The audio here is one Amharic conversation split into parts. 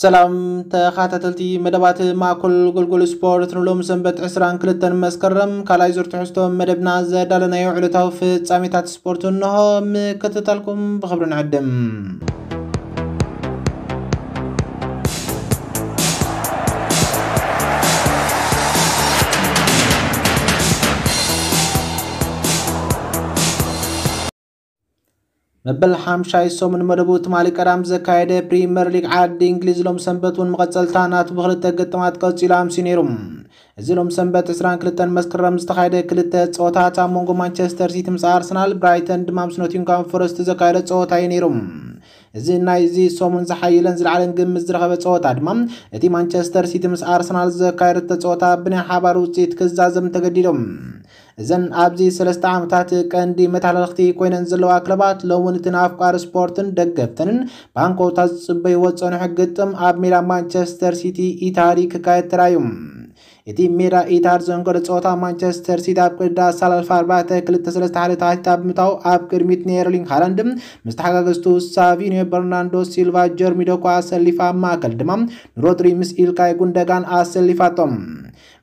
ሰላም ተኸታተልቲ መደባት ማእከል ጎልጎል ስፖርት ንሎም ሰንበት 22 መስከረም ካልኣይ ዙር ትሕዝቶ መደብና ዘዳለናዮ ዕለታዊ ፍጻሜታት ስፖርት እንሆ ምክትታልኩም ብክብሪ ንዕድም መበል ሓምሻይ ሶምን መደቡ ትማሊ ቀዳም ዘካየደ ፕሪምየር ሊግ ዓዲ እንግሊዝ ሎም ሰንበት እውን መቐፀልታ ናቱ ብክልተ ገጠማት ቀፂሉ ኣምሲ ነይሩ እዚ ሎም ሰንበት 22 መስከረም ዝተካየደ ክልተ ፀወታት ኣብ መንጎ ማንቸስተር ሲቲ ምስ ኣርሰናል ብራይተን ድማ ምስ ኖቲንጋም ፎረስት ዘካየደ ፀወታ እዩ ነይሩ እዚ ናይ እዚ ሰሙን ዝሓይለን ዝለዓለን ግምት ዝረኸበ ፀወታ ድማ እቲ ማንቸስተር ሲቲ ምስ ኣርሰናል ዘካየደቶ ፀወታ ብናይ ሓባር ውፅኢት ክዛዘም ተገዲዶም እዘን ኣብዚ ሰለስተ ዓመታት ቀንዲ መተሓላለኽቲ ኮይነን ዘለዋ ክለባት ሎውን እቲ ኣፍቃሪ ስፖርትን ደገፍተንን ባንኮታት ዝፅበይዎ ፀንሑ ግጥም ኣብ ሜዳ ማንቸስተር ሲቲ ኢታሪ ክካየድ ተራዩ እቲ ሜዳ ኢታር ዘንገዶ ፀወታ ማንቸስተር ሲቲ ኣብ ቅዳ ኣሰላልፋ 4-2-3-1 ተሓቲታ ብምታው ኣብ ቅድሚት ኔርሊንግ ሃላንድ ምስ ተሓጋገዝቱ ሳቪኒዮ በርናንዶ ሲልቫ ጀርሚ ኣሰሊፋ ማእከል ድማ ንሮድሪ ምስ ኢልካይ ጉንደጋን ኣሰሊፋቶም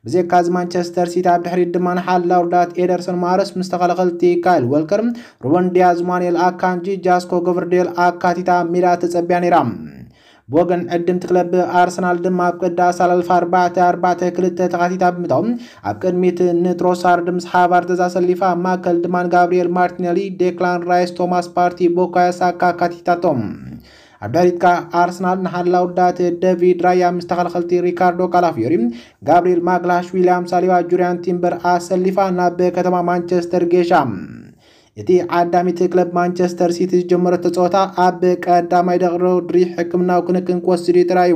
ብዘካዚ ማንቸስተር ሲቲ ኣብ ድሕሪት ድማ ንሓላ ውርዳት ኤደርሰን ማረስ ምስ ተኸላኸልቲ ካይል ወልከር ሩበን ዲያዝ ማንኤል አካንጂ ጃስኮ ጎቨርዴል ኣካቲታ ሜዳ ተፀቢያ ነይራ። ብወገን ዕድምቲ ክለብ ኣርሰናል ድማ ኣብ ቅዳ ኣሰላልፋ 4-4-2 ተኻቲታ ብምታው ኣብ ቅድሚት ንትሮሳርድ ምስ ሓባር ተዛሰሊፋ ማእከል ድማን ጋብሪኤል ማርቲነሊ ዴክላን ራይስ ቶማስ ፓርቲ ቦካዮ ሳካ ኣካቲታቶም ኣብ ድሕሪትካ ኣርሰናል ንሓላ ውዳት ዴቪድ ራያ ምስ ተኸላኸልቲ ሪካርዶ ካላፊዮሪ ጋብሪኤል ማግላሽ ዊልያም ሳሊባ ጁርያን ቲምበር ኣሰሊፋ ናብ ከተማ ማንቸስተር ጌሻ። እቲ ዓዳሚት ክለብ ማንቸስተር ሲቲ ዝጀመረቶ ፀወታ ኣብ ቀዳማይ ደቂ ሮድሪ ሕክምናዊ ክንክን ክወስድ ጥራዩ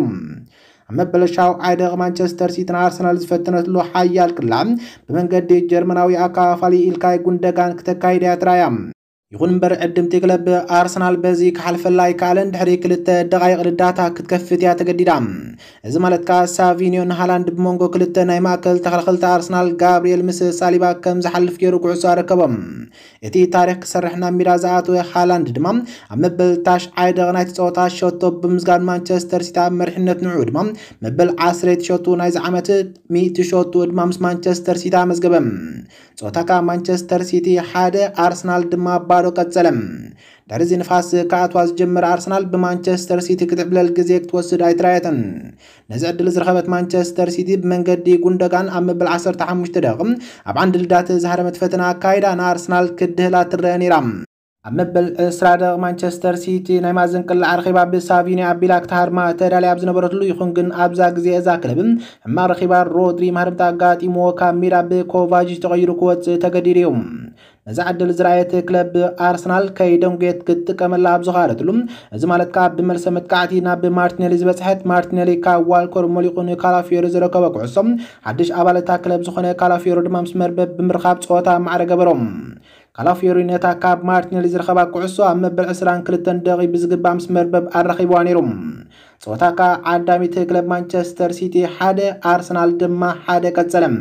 ኣብ መበለሻው ዓይደቕ ማንቸስተር ሲቲ ንኣርሰናል ዝፈተነትሉ ሓያል ቅላዕ ብመንገዲ ጀርመናዊ ኣካፋሊ ኢልካይ ጉንደጋን ክተካይድ እያ ጥራያ ይኹን እምበር ዕድምቲ ክለብ ኣርሰናል በዚ ክሓልፈላ ይከኣለን ድሕሪ ክልተ ደቃይቕ ልዳታ ክትከፍት እያ ተገዲዳ። እዚ ማለት ከዓ ሳቪኒዮን ሃላንድ ብመንጎ ክልተ ናይ ማእከል ተኸላኸልቲ ኣርሰናል ጋብሪኤል ምስ ሳሊባ ከም ዝሓልፍ ገይሩ ኩዕሶ ረከቦም እቲ ታሪክ ክሰርሕ ናብ ሜዳ ዝኣተወ ሃላንድ ድማ ኣብ መበል ታሽ ዓይደቕ ናይቲ ፀወታ ሸቶ ብምስጋድ ማንቸስተር ሲቲ ኣብ መሪሕነት ንዑ ድማ መበል 10 ሸቱ ናይዚ ዓመት ሚእቲ ሸቱ ድማ ምስ ማንቸስተር ሲቲ ኣመዝገበ። ፀወታካ ማንቸስተር ሲቲ ሓደ ኣርሰናል ድማ ባዶ ቀጸለም ድሕሪ ንፋስ ከኣትዋ ዝጀመረ ኣርሰናል ብማንቸስተር ሲቲ ክትዕብለል ግዜ ክትወስድ ኣይትራየትን ነዚ ዕድል ዝረኸበት ማንቸስተር ሲቲ ብመንገዲ ጉንደጋን ኣብ መበል 15 ደቂቕ ኣብ ዓንዲ ልዳት ዝሃረመት ፈተና ኣካይዳ ንኣርሰናል ክድህላ ትረአ ነይራ ኣብ መበል ዕስራ ደቂ ማንቸስተር ሲቲ ናይ ማዘን ቅላዕ ረኺባ ብሳቪኒ ኣቢላ ክተሃርማ ተዳልያ ኣብ ዝነበረትሉ ይኹን ግን ኣብዛ ግዜ እዛ ክለብ ሕማቅ ረኺባ ሮድሪ ማህርምታ ኣጋጢሞ ካብ ሜዳ ብኮቫጅ ተቐይሩ ክወፅእ ተገዲዱ እዩ ነዚ ዕድል ዝረኣየት ክለብ ኣርሰናል ከይደንጌት ክትጥቀመላ ኣብ ዝኻለትሉ እዚ ማለት ከዓ ብመልሰ መጥቃዕቲ ናብ ማርቲኔሊ ዝበፅሐት ማርቲኔሊ ካብ ዋልኮር መሊቁን ካላፊዮሮ ዝረከበ ኩዕሶም ሓድሽ ኣባለታ ክለብ ዝኾነ ካላፊዮሮ ድማ ምስ መርበብ ብምርኻብ ፀወታ ማዕረ ገበሮም ካላፊዮሪ ነታ ካብ ማርቲኔሊ ዝረኸባ ኩዕሶ ኣብ መበል 22 ደቂ ብዝግባእ ምስ መርበብ ኣራኺብዋ ነይሩ ፀወታካ ዓዳሚት ክለብ ማንቸስተር ሲቲ ሓደ ኣርሰናል ድማ ሓደ ቀጸለም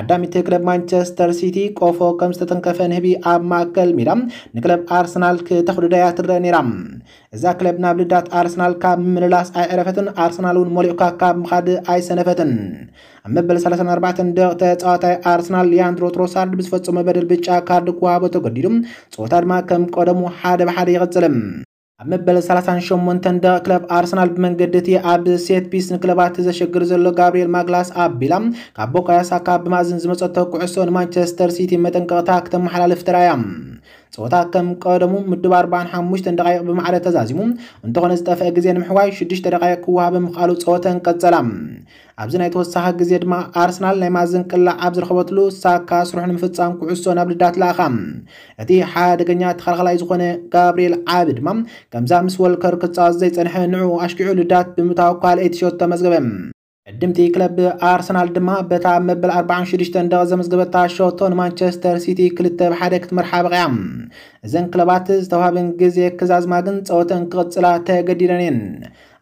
ዓዳሚት ክለብ ማንቸስተር ሲቲ ቆፎ ከም ዝተተንከፈ ንህቢ ኣብ ማእከል ሜዳ። ንክለብ ኣርሰናል ክተኽድዳያ ትረአ ነይራ እዛ ክለብ ናብ ልዳት ኣርሰናል ካብ ምምልላስ ኣይዕረፈትን ኣርሰናል እውን መሊኡካ ካብ ምኻድ ኣይሰነፈትን ኣብ መበል 34 ደቂ ተፃዋታይ ኣርሰናል ሊያንድሮ ትሮሳርድ ብዝፈፀመ በደል ብጫ ካርድ ክወሃቦ ተገዲዱ። ፀወታ ድማ ከም ቀደሙ ሓደ ብሓደ ይቕፅል ኣብ መበል 38 ደቂ ክለብ ኣርሰናል ብመንገዲ እቲ ኣብ set piece ንክለባት ዘሸግር ዘሎ ጋብሪኤል ማግላስ ኣቢላ ካብ ቦካዮ ሳካ ብማእዝን ዝመፀቶ ኩዕሶ ንማንቸስተር ሲቲ መጠንቀቕታ ክተመሓላልፍ ተራያ ፀወታ ከም ቀደሙ ምድብ 45 ደቃይቕ ብማዕረ ተዛዚሙ እንተኾነ ዝጠፍአ ግዜ ንምሕዋይ 6 ደቃይቕ ክወሃበ ምኽኣሉ ፀወተን ቀጸላ ኣብዚ ናይ ተወሳኺ ግዜ ድማ ኣርሰናል ናይ ማዘን ቅላዕ ኣብ ዝረኸበትሉ ሳካ ስሩሕ ንምፍፃም ኩዕሶ ናብ ልዳት ለኣኻ እቲ ሓደገኛ ተኸላኸላይ ዝኾነ ጋብሪኤል ዓብ ድማ ከምዛ ምስ ወልከር ክፃወት ዘይፀንሐ ንዑ ኣሽኪዑ ልዳት ብምታው ካልአይቲ ሸቶ ተመዝገበ ዕድምቲ ክለብ ኣርሰናል ድማ በታ መበል 46 ደቂ ዘመዝገበታ ሸቶ ንማንቸስተር ሲቲ ክልተ ብሓደ ክትመርሓ በቂያ እዘን ክለባት ዝተዋሃበን ግዜ ክዛዝማ ግን ፀወተን ክቕፅላ ተገዲደን እየን።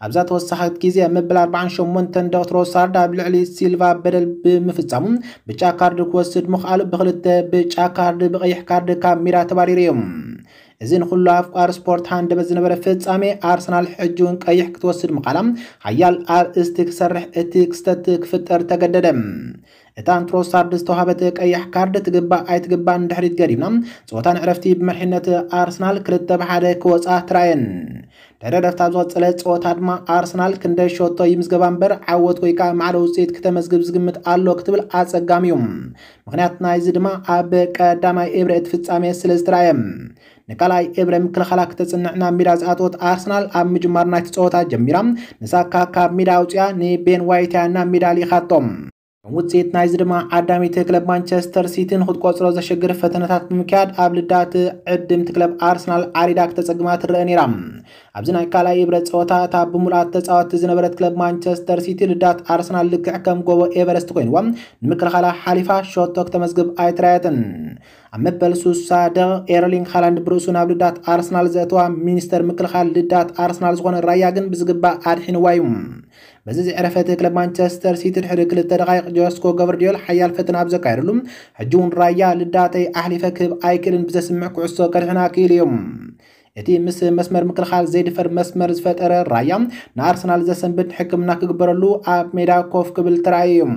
ኣብዛ ተወሳኺት ግዜ መበል 48 ደቂ ትሮሳርድ ኣብ ልዕሊ ሲልቫ በደል ብምፍፃሙ ብጫ ካርዲ ክወስድ ምኽኣሉ ብክልተ ብጫ ካርዲ ብቀይሕ ካርዲ ካብ ሜዳ ተባሪሩ እዮም እዚ ንኩሉ ኣፍቃር ስፖርት ሃንደበት ዝነበረ ፍጻሜ ኣርሰናል ሕጂ እውን ቀይሕ ክትወስድ ምኻላ ሓያል ኣርእስቲ ክሰርሕ እቲ ክስተት ክፍጠር ተገደደ። እታ ንትሮሳርድ ዝተዋሃበት ቀያሕ ካርድ ትግባእ ኣይትግባእ ንድሕሪት ገዲምና። ፀወታን ዕረፍቲ ብመርሒነት ኣርሰናል ክልተ ብሓደ ክወፃ ትራየን ድሕሪ ዕረፍቲ ኣብ ዝቐፀለ ፀወታ ድማ ኣርሰናል ክንደይ ሸቶ ይምዝገባ እምበር? ዓወት ወይ ከዓ ማዕለ ውፅኢት ክተመዝግብ ዝግምት ኣሎ ክትብል ኣፀጋሚ እዩ። ምክንያት ናይዚ ድማ ኣብ ቀዳማይ ኤብረ እቲ ፍጻሜ ስለ ዝተረኣየ ንካልኣይ ኤብረ ምክልኻላ ክተፅንዕ ሜዳ ዝኣተወት ኣርሰናል ኣብ ምጅማር ናይቲ ፀወታ ጀሚራ ንሳካ ካብ ሜዳ ኣውፅያ ንቤን ዋይትያ ሜዳ ሊኻቶም ውፅኢት ናይዚ ድማ ዓዳሚቲ ክለብ ማንቸስተር ሲቲ ንክትቆፅሮ ዘሸግር ፈተነታት ብምክያድ ኣብ ልዳት ዕድምቲ ክለብ ኣርሰናል ዓሪዳ ክተፀግማ ትርአ ነይራ። ኣብዚ ናይ ካልኣይ ህብረት ፀወታ እታ ብምልኣት ተፃወቲ ዝነበረት ክለብ ማንቸስተር ሲቲ ልዳት ኣርሰናል ልክዕ ከም ጎቦ ኤቨረስት ኮይንዋ ንምክልኻላ ሓሊፋ ሸቶ ክተመዝግብ ኣይትራየትን ኣብ መበል ሱሳ ደቕ ኤርሊንግ ሃላንድ ብርእሱ ናብ ልዳት ኣርሰናል ዘእተዋ ሚኒስተር ምክልኻል ልዳት ኣርሰናል ዝኾነ ራያ ግን ብዝግባእ ኣድሒንዋ እዩ በዚ ዝዕረፈት ክለብ ማንቸስተር ሲቲ ድሕሪ ክልተ ደቃይቅ ጆስኮ ገቨርዲዮል ሓያል ፈተና ኣብ ዘካየደሉ ሕጂ እውን ራያ ልዳተይ ኣሕሊፈ ክህብ ኣይክእልን ብዘስምዕ ኩዕሶ ከድሕና ክኢሉ እዮም። እቲ ምስ መስመር ምክልኻል ዘይድፈር መስመር ዝፈጠረ ራያ ንኣርሰናል ዘሰንብድ ሕክምና ክግበረሉ ኣብ ሜዳ ኮፍ ክብል ተረኣዩ እዮም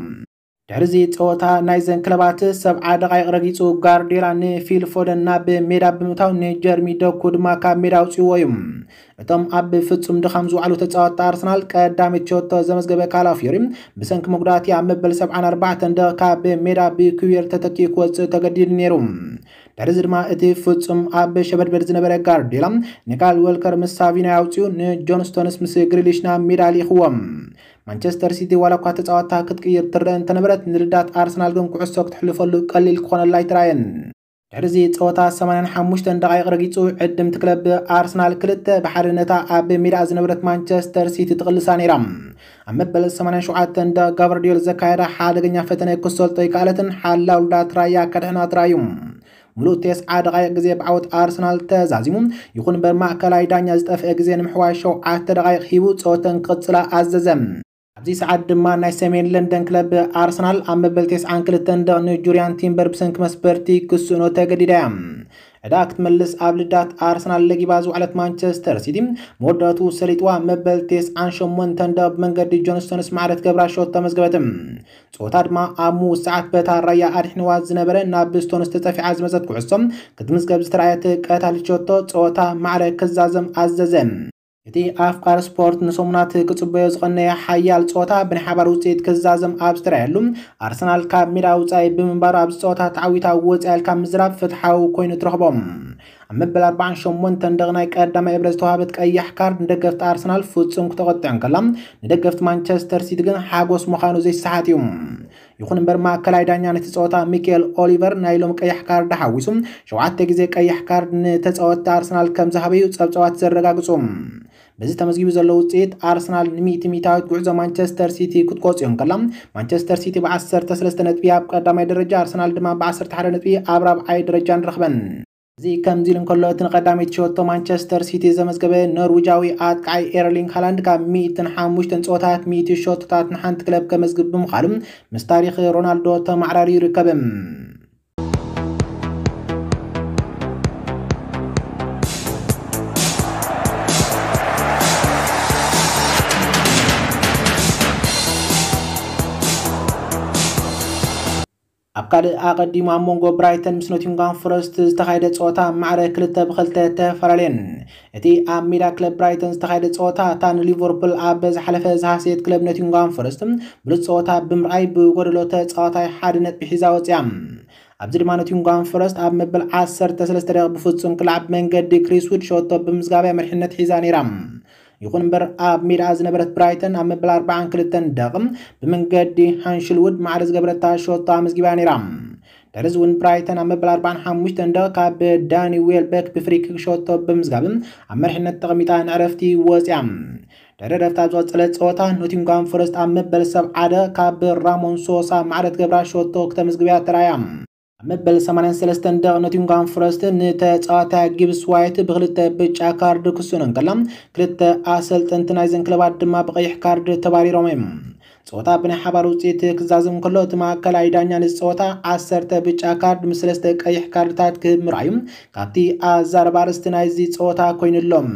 ድሕሪዚ ፀወታ ናይዘን ክለባት ሰብዓ ደቃይቅ ረጊፁ ጋርዲዮላ ንፊል ናብ ሜዳ ብምእታው ንጀርሚ ደኩ ድማ ካብ ሜዳ ኣውፅዎ እዩ እቶም ኣብ ፍጹም ድኻም ዝውዕሉ ተፃወቲ ኣርሰናል ቀዳሚት ሸቶ ዘመዝገበ ካላፊዮሪ ብሰንኪ መጉዳእቲ ኣብ መበል 74 ደቂቃ ብሜዳ ብኩዌር ተተኪኡ ክወፅእ ተገዲዱ ነይሩ ድሕሪዚ ድማ እቲ ፍጹም ኣብ ሸበድበድ ዝነበረ ጋርዲዮላ ንካል ወልከር ምስ ሳቪና ኣውፅኡ ንጆንስቶንስ ምስ ግሪሊሽ ናብ ሜዳ ማንቸስተር ሲቲ ዋላ እኳ ተፃዋታ ክትቅይር ትርአ እንተነበረት ንልዳት ኣርሰናል ግን ኩዕሶ ክትሕልፈሉ ቀሊል ክኾነላ ኣይትራየን ድሕሪዚ ፀወታ 85 ደቃይቅ ረጊፁ ዕድምቲ ክለብ ኣርሰናል ክልተ ብሓደ ነታ ኣብ ሜዳ ዝነበረት ማንቸስተር ሲቲ ትቕልሳ ነይራ ኣብ መበል 87 ደ ጋቨርዲዮል ዘካየዳ ሓደገኛ ፈተነ ክሰልጦ ይከኣለትን ሓላው ልዳት ከድሕና ትራዩ ሙሉእ ቴስዓ ደቃይቅ ግዜ ብዓወት ኣርሰናል ተዛዚሙ ይኹን እምበር ማእከላይ ዳኛ ዝጠፍአ ግዜ ንምሕዋይ ሸውዓተ ደቃይቅ ሂቡ ፀወተን ክቅፅላ ኣዘዘ ኣብዚ ሰዓት ድማ ናይ ሰሜን ለንደን ክለብ ኣርሰናል ኣብ መበል 92 ደቕ ንጁርያን ቲምበር ብሰንኪ መስበርቲ ክስእኖ ተገዲዳ እያ ዕዳ ክትመልስ ኣብ ልዳት ኣርሰናል ለጊባ ማንቸስተር ሲቲ መወዳቱ ሰሊጥዋ መበል 98 ደቕ ብመንገዲ ጆንስቶንስ ማዕረት ገብራ ፀወታ ድማ ኣብ ምውት ሰዓት በታ ራያ ኣድሕንዋ ዝነበረ ናብ ስቶንስ ተፀፊዓ ዝመፀት ኩዕሶም ክትምዝገብ ዝተረኣየት ቀታሊት ሸቶ ማዕረ ክዛዘም ኣዘዘ እቲ ኣፍቃር ስፖርት ንሰሙናት ክፅበዮ ዝቐነየ ሓያል ፀወታ ብናይ ሓባር ውፅኢት ክዛዘም ኣብ ዝተረኣየሉ ኣርሰናል ካብ ሜዳ ውፃኢ ብምንባሩ ኣብዚ ፀወታ ተዓዊታ ወፂኣልካ ምዝራብ ፍትሓዊ ኮይኑ ትረኽቦም። ኣብ መበል 48 ደቕ ናይ ቀዳማይ ዕብረ ዝተዋሃበት ቀያሕ ካርድ ንደገፍቲ ኣርሰናል ፍጹም ክተቐጥዕን ከላ ንደገፍቲ ማንቸስተር ሲቲ ግን ሓጎስ ምዃኑ ዘይሰሓት እዩ። ይኹን እምበር ማእከላይ ዳኛ ነቲ ፀወታ ሚካኤል ኦሊቨር ናይ ሎም ቀያሕ ካርድ ሓዊሱ ሸውዓተ ግዜ ቀያሕ ካርድ ንተፃወቲ ኣርሰናል ከም ዝሃበዩ ፀብፀባት ዘረጋግፁ በዚ ተመዝጊቡ ዘሎ ውፅኢት ኣርሰናል ንሚእቲ ሚታዊት ጉዕዞ ማንቸስተር ሲቲ ክትቆፅዮም ከላ ማንቸስተር ሲቲ ብ13 ነጥቢ ኣብ ቀዳማይ ደረጃ ኣርሰናል ድማ ብ11 ነጥቢ ኣብ ራብዓይ ደረጃ ንረኽበን። እዚ ከምዚ ኢሉ እንከሎ እቲ ንቀዳሚት ሸወቶ ማንቸስተር ሲቲ ዘመዝገበ ኖርዊጃዊ ኣጥቃዓይ ኤርሊንግ ሃላንድ ካብ 105 ፀወታት 100 ሸቶታት ንሓንቲ ክለብ ከመዝግብ ብምዃሉ ምስ ታሪክ ሮናልዶ ተማዕራሪ ይርከብ ካልእ ኣቐዲሙ ኣብ መንጎ ብራይተን ምስ ኖቲንጋም ፎረስት ዝተኻየደ ፀወታ ማዕረ ክልተ ብክልተ ተፈላለየን። እቲ ኣብ ሜዳ ክለብ ብራይተን ዝተኻየደ ፀወታ እታ ንሊቨርፑል ኣብ ዝሓለፈ ዝሃሰየት ክለብ ኖቲንጋም ፎረስት ብሉፅ ፀወታ ብምርኣይ ብጎደሎ ተፃዋታይ ሓደ ነጥቢ ሒዛ ወፅያ ኣብዚ ድማ ኖቲንጋም ፎረስት ኣብ መበል 13 ደቂ ብፍጹም ክልዓብ መንገዲ ክሪስውድ ሸወቶ ብምዝጋብያ መርሕነት ሒዛ ነይራ ይኹን እምበር ኣብ ሜዳ ዝነበረት ብራይተን ኣብ መበል 42 ደቕም ብመንገዲ ሃንሽልውድ ማዕረ ዝገበረታ ሸወቶ ኣመዝጊባ ነይራ። ድሕሪዚ እውን ብራይተን ኣብ መበል 45 ደቕ ካብ ዳኒ ዌልበክ ብ free kick ሸወቶ ብምዝጋብም ኣብ መርሕነት ተቐሚጣ ንዕረፍቲ ወፅያ ድሕሪ ዕረፍቲ ኣብ ዝቐፀለ ፀወታ ኖቲንጋም ፎረስት ኣብ መበል 70 ደቕ ካብ ራሞን ሶሳ ማዕረ ትገብራ ሸወቶ ክተመዝግብያ ተራእያ ኣብ መበል 83 ደቕ ኖቲንጋም ፎረስት ንተፃዋታይ ጊብስ ዋይት ብክልተ ብጫ ካርድ ክስኖን ከላ ክልተ ኣሰልጠንቲ ናይዘን ክለባት ድማ ብቀይሕ ካርድ ተባሪሮም እዮም። ፀወታ ብናይ ሓባር ውፅኢት ክዛዝም ከሎ እቲ ማእከላይ ዳኛ ነዚ ፀወታ ዓሰርተ ብጫ ካርድ ምስ ሰለስተ ቀይሕ ካርድታት ክህብ ምርኣዩ ካብቲ ኣዛረባ ርእስቲ ናይዚ ፀወታ ኮይኑሎም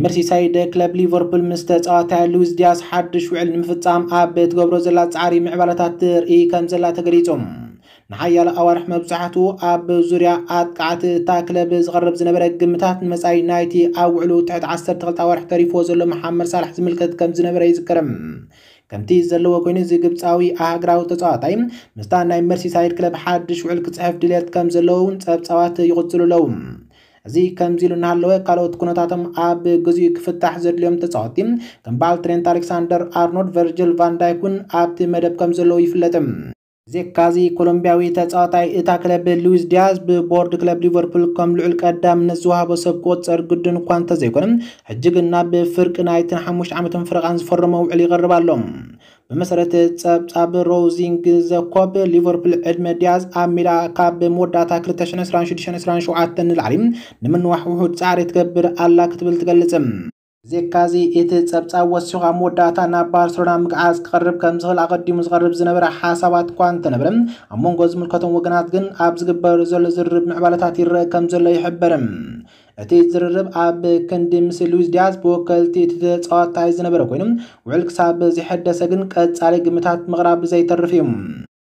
ናይ መርሲሳይድ ክለብ ሊቨርፑል ምስ ተፃዋታ ሉዊስ ዲያስ ሓድሽ ውዕል ንምፍፃም ኣብ ትገብሮ ዘላ ፃዕሪ ምዕባለታት ትርኢ ከም ዘላ ተገሊፆም ንሓያሎ ኣዋርሕ መብዛሕትኡ ኣብ ዙርያ ኣጥቃዕቲ እታ ክለብ ዝቐርብ ዝነበረ ግምታት ንመፃኢ ናይቲ ኣብ ውዕሉ ትሕቲ 12 ኣዋርሕ ተሪፎ ዘሎ መሓመድ ሳላሕ ዝምልከት ከም ዝነበረ ይዝከርም ከምቲ ዘለዎ ኮይኑ እዚ ግብፃዊ ሃገራዊ ተፃዋታይ ምስታ ናይ መርሲሳይድ ክለብ ሓድሽ ውዕል ክፅሕፍ ድሌት ከም ዘለውን ፀብፃባት ይቕፅሉ ኣለዉ እዚ ከምዚ ኢሉ እናሃለወ ካልኦት ኩነታቶም ኣብ ግዜኡ ክፍታሕ ዘድልዮም ተፃወቲ ከም በዓል ትሬንት ኣሌክሳንደር ኣርኖልድ ቨርጅል ቫንዳይኩን ኣብቲ መደብ ከም ዘለዉ ይፍለጥ ዜካዚ ኮሎምቢያዊ ተፃዋታይ እታ ክለብ ሉዊስ ዲያዝ ብቦርድ ክለብ ሊቨርፑል ከም ልዑል ቀዳምነት ዝወሃቦ ሰብ ክቆፀር ግድን እኳ እንተዘይኮነ ሕጂ ግን ናብ ፍርቂ ናይትን ሓሙሽተ ዓመትን ፍረቓን ዝፈረመ ውዕል ይቐርብ ኣሎ ብመሰረት ፀብፃብ ሮዚንግ ዘኮብ ሊቨርፑል ዕድመ ዲያዝ ኣብ ሜዳ ካብ መወዳእታ 2026-27 ንላዕሊ ንምንዋሕ ውሑድ ፃዕሪ ትገብር ኣላ ክትብል ትገልጽ ዜካዚ እቲ ፀብፃብ ወሲኹ ኣብ መወዳእታ ናብ ባርሰሎና ምግዓዝ ክቐርብ ከም ዝኽእል ኣቐዲሙ ዝቐርብ ዝነበረ ሓሳባት እኳ እንተነበረ ኣብ መንጎ ዝምልከቶም ወገናት ግን ኣብ ዝግበር ዘሎ ዝርርብ ምዕባለታት ይረአ ከም ዘሎ ይሕበርም እቲ ዝርርብ ኣብ ክንዲ ምስ ሉዊስ ዲያዝ ብወከልቲ እቲ ተፃዋታይ ዝነበረ ኮይኑ ውዕል ክሳብ ዝሕደሰ ግን ቀፃሊ ግምታት ምቕራብ ዘይተርፍ እዩ።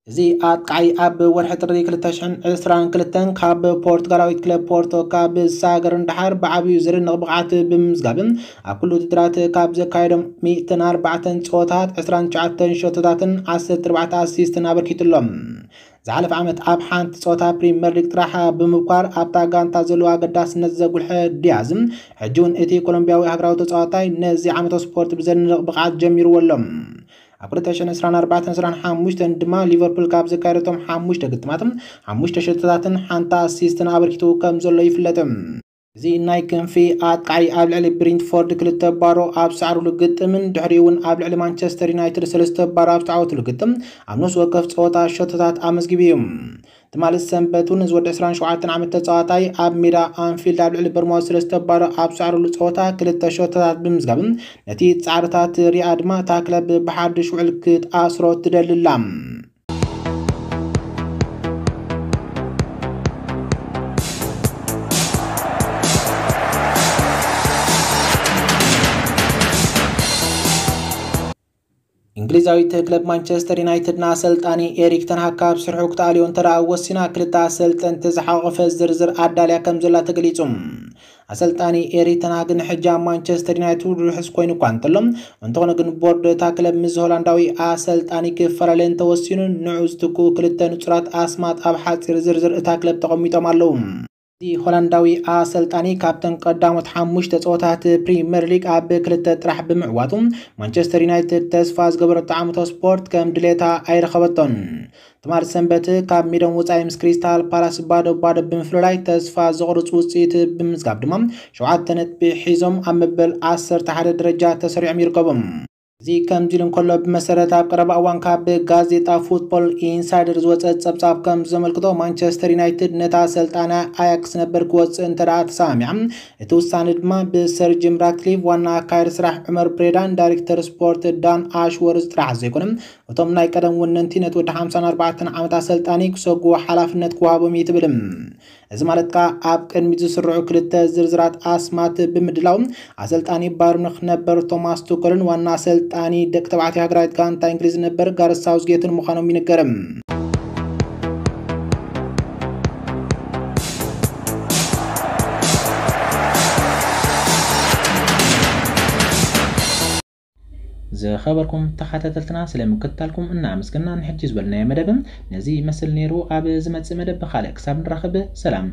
እዚ ኣጥቃዓይ ኣብ ወርሒ ጥሪ 2022 ካብ ፖርቱጋላዊት ክለብ ፖርቶ ካብ ዝሳገር እንዳሓር ብዓብዩ ዝርንቕ ብቕዓት ብምምዝጋብን ኣብ ኩሉ ውድድራት ካብ ዘካየዶም 104 ፀወታት 29 ሸቶታትን 14 ኣሲስትን ኣበርኪቱሎም ዝሓለፈ ዓመት ኣብ ሓንቲ ፀወታ ፕሪምየር ሊግ ጥራሕ ብምብኳር ኣብታ ጋንታ ዘለዎ ኣገዳስነት ዘጉልሐ ዲያዝም ሕጂ እውን እቲ ኮሎምቢያዊ ሃገራዊ ተፃዋታይ ነዚ ዓመቶ ስፖርት ብዘንቕ ብቕዓት ጀሚርዎ ኣሎም ኣብ 2024-25 ድማ ሊቨርፑል ካብ ዘካየደቶም ሓሙሽተ ግጥማትን ሓሙሽተ ሸቶታትን ሓንታ ኣሲስትን ኣበርኪቱ ከም ዘሎ ይፍለጥ እዚ ናይ ክንፊ ኣጥቃዓይ ኣብ ልዕሊ ብሪንትፎርድ ክልተ ባሮ ኣብ ሳዕሩሉ ግጥምን ድሕሪ እውን ኣብ ልዕሊ ማንቸስተር ዩናይትድ ሰለስተ ባሮ ኣብ ዝተዓወትሉ ግጥም ኣብ ነፍሲ ወከፍ ፀወታ ሸቶታት ኣመዝጊቡ እዩ። ትማሊ ሰንበት እውን ዝወዲ 27 ዓመት ተፃዋታይ ኣብ ሜዳ ኣንፊልድ ኣብ ልዕሊ በርማውዝ ሰለስተ ባሮ ኣብ ሳዕሩሉ ፀወታ ክልተ ሸቶታት ብምዝጋብን ነቲ ፃዕርታት ሪኣ ድማ እታ ክለብ ብሓድሽ ውዕል ክትኣስሮ ትደልላ እንግሊዛዊት ክለብ ማንቸስተር ዩናይትድ ንኣሰልጣኒ ኤሪክ ተንሃግ ካብ ስርሑ ክትኣልዮ እንተደኣ ወሲና ክልተ ኣሰልጠንቲ ዝሓቆፈ ዝርዝር ኣዳልያ ከም ዘላ ተገሊጹ። ኣሰልጣኒ ኤሪክ ተንሃግ ኣብ ማንቸስተር ዩናይትድ ርሑስ ኮይኑ እኳ እንተሎ እንተኾነ ግን ቦርድ እታ ክለብ ምስ ሆላንዳዊ ኣሰልጣኒ ክፈላለየ እንተወሲኑ ንዑ ዝትኩ ክልተ ንጹራት ኣስማት ኣብ ሓፂር ዝርዝር እታ ክለብ ተቐሚጦም ኣለዉ ሆላንዳዊ ኣሰልጣኒ ካብተን ቀዳሞት ሓሙሽተ ፀወታት ፕሪምየር ሊግ ኣብ ክልተ ጥራሕ ብምዕዋቱ ማንቸስተር ዩናይትድ ተስፋ ዝገበረቶ ዓመቶ ስፖርት ከም ድሌታ ኣይረኸበቶን። ትማል ሰንበት ካብ ሜዶም ወፃኢ ምስ ክሪስታል ፓላስ ባዶ ባዶ ብምፍልላይ ተስፋ ዘቕርፁ ውፅኢት ብምዝጋብ ድማ ሸውዓተ ነጥቢ ሒዞም ኣብ መበል 11 ደረጃ ተሰሪዖም ይርከቦም እዚ ከምዚ ኢሉ ብመሰረት ኣብ ቀረባ እዋን ካብ ጋዜጣ ፉትቦል ኢንሳይደር ዝወፀ ፀብጻብ ከም ዘመልክቶ ማንቸስተር ዩናይትድ ነታ ሰልጣና ኣያክስ ነበር ክወፅእ እንተ ደኣ ተሰማሚዓ እቲ ውሳነ ድማ ብሰር ጂም ራትክሊፍ ዋና ኣካየዲ ስራሕ ዑመር ብሬዳን ዳይሬክተር ስፖርት ዳን ኣሽወርዝ ጥራሕ ዘይኮነ እቶም ናይ ቀደም ወነንቲ ነቲ ወዲ 54 ዓመት ኣሰልጣኒ ክሰጉ ሓላፍነት ክወሃቦም እዩ ትብል እዚ ማለት ከዓ ኣብ ቅድሚት ዝስርዑ ክልተ ዝርዝራት ኣስማት ብምድላው ኣሰልጣኒ ባርምንክ ነበር ቶማስ ቱኮልን ዋና ኣሰልጣኒ ደቂ ተባዕትዮ ሃገራዊት ጋንታ እንግሊዝ ነበር ጋሬት ሳውዝጌትን ምዃኖም ይንገርም ዝኸበርኩም ተኸታተልትና ስለምክትታልኩም እናመስግና ንሕጂ ዝበልናዮ መደብም ነዚ ይመስል ነይሩ ኣብ ዝመፅእ መደብ ብካልእ ክሳብ ንራኸብ ሰላም